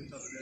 diyor.